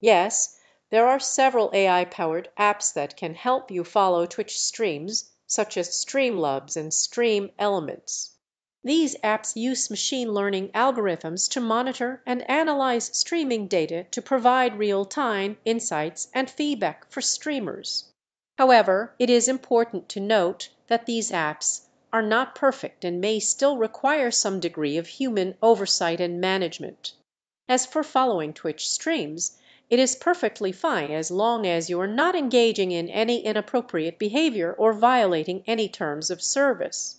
Yes, there are several AI powered apps that can help you follow Twitch streams, such as Streamlabs and Stream Elements. These apps use machine learning algorithms to monitor and analyze streaming data to provide real time insights and feedback for streamers. However, it is important to note that these apps are not perfect and may still require some degree of human oversight and management. As for following Twitch streams, it is perfectly fine as long as you are not engaging in any inappropriate behavior or violating any terms of service.